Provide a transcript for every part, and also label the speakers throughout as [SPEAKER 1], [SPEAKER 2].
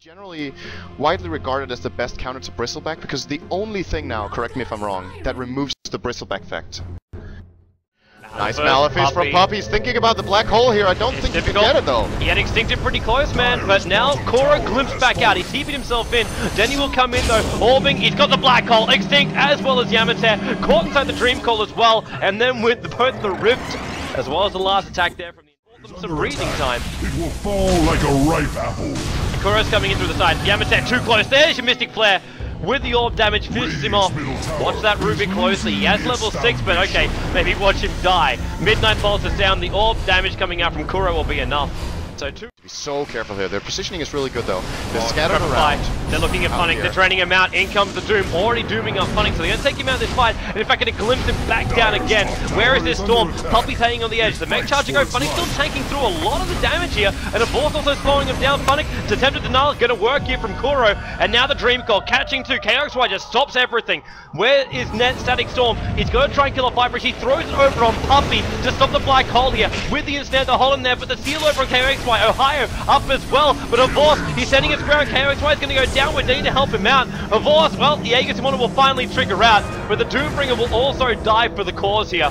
[SPEAKER 1] Generally widely regarded as the best counter to Bristleback because the only thing now, correct me if I'm wrong, that removes the Bristleback effect. Nice Malefice from Puppey. He's thinking about the black hole here. I don't
[SPEAKER 2] It's
[SPEAKER 1] think he
[SPEAKER 2] difficult.
[SPEAKER 1] can get it though.
[SPEAKER 2] He had Extincted pretty close, man, but now Korra glimpsed back out. He's keeping himself in. Dendi will come in though. Orbing, he's got the black hole. Xtinct as well as Yamate. Caught inside the Dream Coil as well. And then with the, both the Rift as well as the last attack there from the some breathing time.
[SPEAKER 3] It will fall like a ripe apple.
[SPEAKER 2] Korra's coming in through the side. Yamate too close. There's your Mystic Flare. With the orb damage, finishes him off. Watch that Rubik closely. He has level 6, but okay, maybe watch him die. Midnight Pulse is down. The orb damage coming out from Kuro will be enough. So two.
[SPEAKER 1] Be so careful here. Their positioning is really good though. They're
[SPEAKER 2] Oh,
[SPEAKER 1] scattered around.
[SPEAKER 2] fight. They're looking at
[SPEAKER 1] Out Funn1k.
[SPEAKER 2] They're draining him out. In comes the Doom. Already dooming up Funn1k. So they're going to take him out of this fight. And in fact, going to glimpse him back down again. Where is this Storm? Puppey's hanging on the edge. The mech charging over. Funn1k still tanking through a lot of the damage here. And Avorth also slowing him down. Funn1k to attempted denial is going to work here from Kuro. And now the Dream Coil catching two. KXY just stops everything. Where is Net Static Storm? He's going to try and kill a Viper. He throws it over on Puppey to stop the black hole here. With the instant the hole in there. But the seal over on KXY. Ohaiyo up as well. But Avorth, he's sending his ground. KXY is going to go downward. They need to help him out. Avorth, well, the Aegis Immortal will finally trigger out. But the Doombringer will also die for the cause here.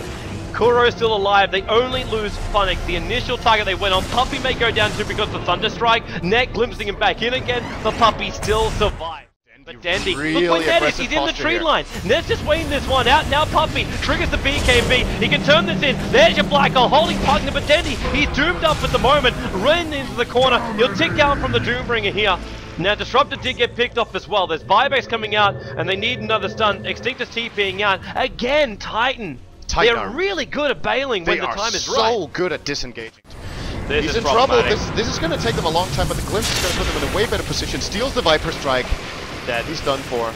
[SPEAKER 2] Kuro is still alive. They only lose Funn1k. The initial target they went on, Puppey may go down too because of the Thunder Strike. Net glimpsing him back in again. The Puppey still survives. But Dendi,
[SPEAKER 1] really
[SPEAKER 2] look where Net is. He's in the tree
[SPEAKER 1] here.
[SPEAKER 2] line. Net's just waiting this one out. Now Puppey triggers the BKB. He can turn this in. There's your black hole holding Pugna, but Dendi, he's doomed up at the moment. Running into the corner. He'll tick down from the Doombringer here. Now Disruptor did get picked off as well. There's buybacks coming out, and they need another stun. Xtinct is TPing out. Again, Titan.
[SPEAKER 1] Titan
[SPEAKER 2] They're
[SPEAKER 1] are-
[SPEAKER 2] really good at bailing when the time is
[SPEAKER 1] so
[SPEAKER 2] right.
[SPEAKER 1] So good at disengaging.
[SPEAKER 2] This
[SPEAKER 1] He's
[SPEAKER 2] is
[SPEAKER 1] in trouble. This, this is going to take them a long time, but the glimpse is going to put them in a way better position. Steals the Viper Strike.
[SPEAKER 2] Dead.
[SPEAKER 1] He's done for.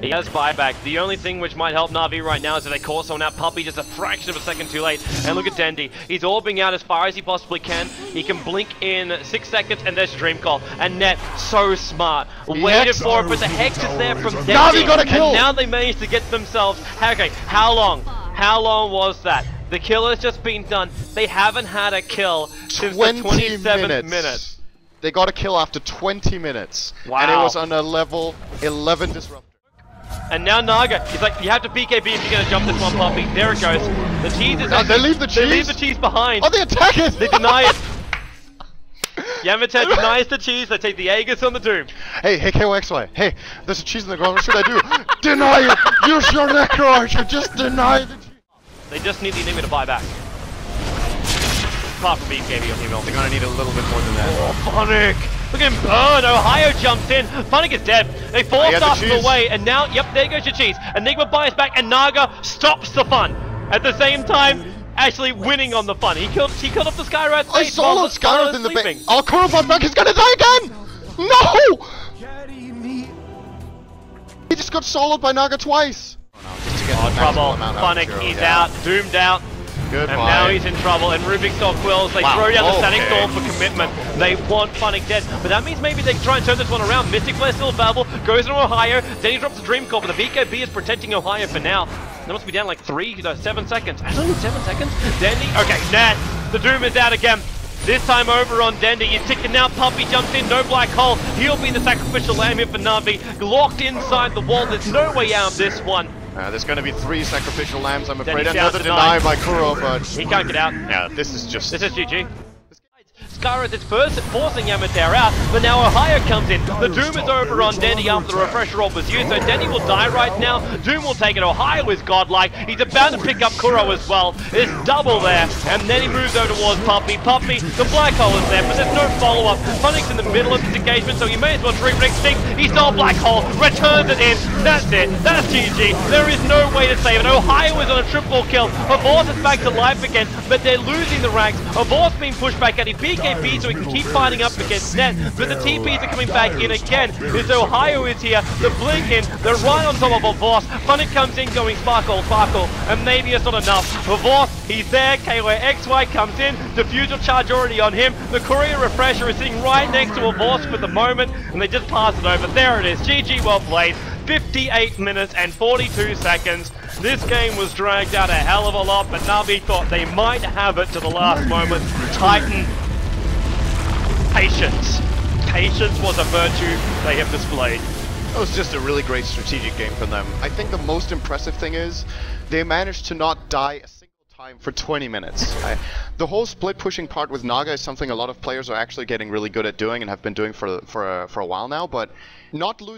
[SPEAKER 2] He has buyback. The only thing which might help Navi right now is if they call someone out. Puppey just a fraction of a second too late. And look at Dendi. He's orbing out as far as he possibly can. He can blink in six seconds, and there's Dream Coil. And Net, so smart. Waited for it, but the Hex is there from Dendi.
[SPEAKER 1] Navi got a kill.
[SPEAKER 2] And now they managed to get themselves... Okay, how long? How long was that? The kill has just been done. They haven't had a kill since the 27th
[SPEAKER 1] minutes.
[SPEAKER 2] minute.
[SPEAKER 1] They got a kill after 20 minutes. And it was on a level 11 disruptor.
[SPEAKER 2] And now Naga, he's like, you have to PKB if you're gonna jump this one, Puppey. There it goes. The cheese is
[SPEAKER 1] No, they leave the cheese.
[SPEAKER 2] They leave the cheese behind.
[SPEAKER 1] Oh, they attack it!
[SPEAKER 2] They deny it. Yamate denies the cheese. They take the Aegis on the Doom.
[SPEAKER 1] Hey, hey, KOXY. Hey, there's a cheese in the ground. What should I do? deny it! Use your Necro Archer! Just deny the cheese!
[SPEAKER 2] They just need the enemy to buy back. Apart from BKB on email.
[SPEAKER 1] They're gonna need a little bit more than that.
[SPEAKER 2] Oh, Funnick! Look at him burn! Ohaiyo jumps in. Funn1k is dead. They forced
[SPEAKER 1] got the
[SPEAKER 2] us away, and now, yep, there goes your cheese. Enigma buys back, and Naga stops the fun. At the same time, actually winning on the fun. He killed, he killed off the Skywrath.
[SPEAKER 1] I soloed
[SPEAKER 2] the Skywrath
[SPEAKER 1] in the base. Oh, Kurobot back. He's gonna die again! No! He just got soloed by Naga twice.
[SPEAKER 2] Oh, trouble. Funn1k, he's out, doomed out.
[SPEAKER 1] Goodbye.
[SPEAKER 2] And now he's in trouble, and Rubik's Star Quills, they
[SPEAKER 1] Wow,
[SPEAKER 2] throw down the Static
[SPEAKER 1] okay.
[SPEAKER 2] Storm for commitment. They want Funn1k dead, but that means maybe they can try and turn this one around. Mystic Flare still available, goes into Ohaiyo, then he drops the Dream Coil, but the BKB is protecting Ohaiyo for now. They must be down like three, no, seven seconds. Actually, seven seconds? Dendi, okay, Nat, the Doom is out again. This time over on Dendi, he's ticking now, Puppey jumps in, no black hole. He'll be the sacrificial lamb here for Navi. Locked inside the wall, there's no way out of this one.
[SPEAKER 1] Uh, there's gonna be three sacrificial lambs, I'm afraid. Another
[SPEAKER 2] to
[SPEAKER 1] deny by Kuro, but...
[SPEAKER 2] He can't get out.
[SPEAKER 1] Yeah, this is just...
[SPEAKER 2] This is GG. Skywrath is first forcing Yamater out, but now Ohaiyo comes in. The Doom is over on Dendi after the refresher orb was used, so Dendi will die right now. Doom will take it. Ohaiyo is godlike. He's about to pick up Kuro as well. There's double there, and then he moves over towards Puppey. Puppey, the black hole is there, but there's no follow-up. Funn1k's in the middle of engagement, so you may as well trigger Extinct. He saw black hole, returns it in. That's it. That's GG. There is no way to save it. Ohaiyo is on a triple kill. Avorth is back to life again, but they're losing the ranks. Avorth's being pushed back out. He BKB so he can keep fighting up against Net, but the TPs are coming back in again. As Ohaiyo is here, the blink in, they're right on top of Avorth. Funn1k comes in going sparkle, sparkle, and maybe it's not enough. Avorth, he's there. KOA XY comes in, diffusal charge already on him. The courier refresher is sitting right next to Avorth for the moment, and they just pass it over. There it is. GG well played. 58 minutes and 42 seconds. This game was dragged out a hell of a lot, but Navi thought they might have it to the last moment. Titan, patience. patience was a virtue they have displayed.
[SPEAKER 1] It was just a really great strategic game from them. I think the most impressive thing is they managed to not die time for 20 minutes. I, the whole split pushing part with Naga is something a lot of players are actually getting really good at doing and have been doing for for for a while now, but not losing